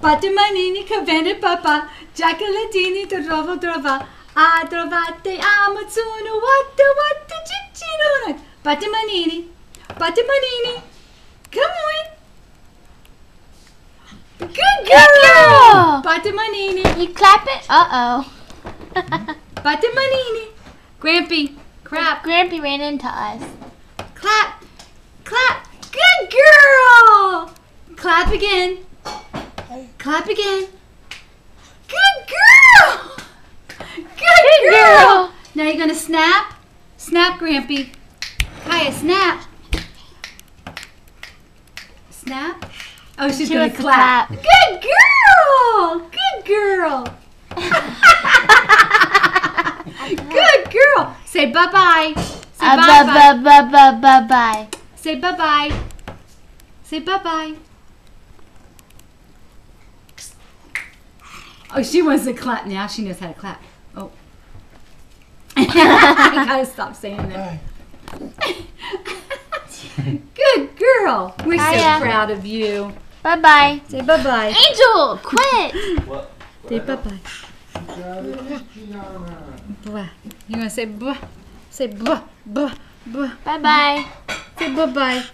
Patamanini cavene papa, giacolatini trova trova, a trovate amazzone, what the what the ciccinone. Patamanini, come on. Good girl! Patamanini, You clap it? Uh oh. Patamanini. Grampy, crap, Grampy ran into us. clap, clap. Good girl! Clap again. Clap again. Good girl! Good, girl. Now you're gonna snap. Snap, Grampy. Kiah, snap. Snap. Oh, she's She gonna clap. clap. Good girl. Good girl. Good girl. Say bye bye. Say Uh, bye bye. bu- bu- bu- bu- bye. Say bye bye. Say bye bye Oh, she wants to clap now. She knows how to clap. Oh. I gotta stop saying that. Good girl. We're so Hiya. proud of you. Bye bye. Say bye bye. Angel, quit. Say bye bye. Blah. You wanna say blah? Say blah, blah, blah. Bye bye. Say bye bye.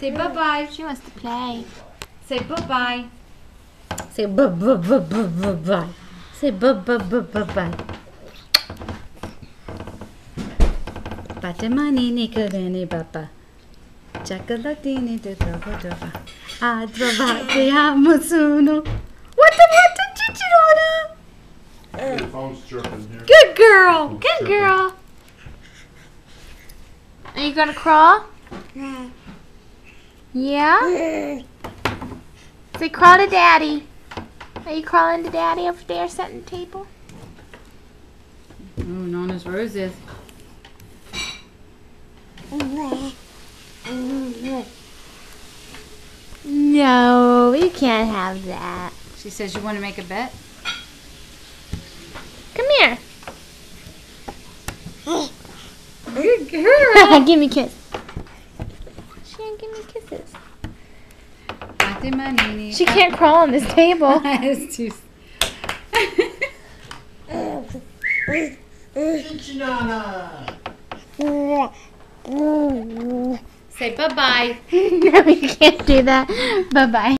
Say bye bye. She wants to play. Say bye bye. Say bye bye bye bye bye bye. Say bye bye bye bye bye. Patamanini cavene papa. Cioccolatini di trova trova. A trovate amo sono. What the what the cicciona? The phone's chirping here. Good girl. Good girl. Are you gonna crawl? Yeah. Yeah? Say crawl to daddy. Are you crawling to daddy over there setting the table? Oh, Nana's roses. No, you can't have that. She says you want to make a bet? Come here. Good girl. give me a kiss. She didn't give me kisses. She can't crawl on this table. it's too. Say bye bye. no, you can't do that. Bye bye.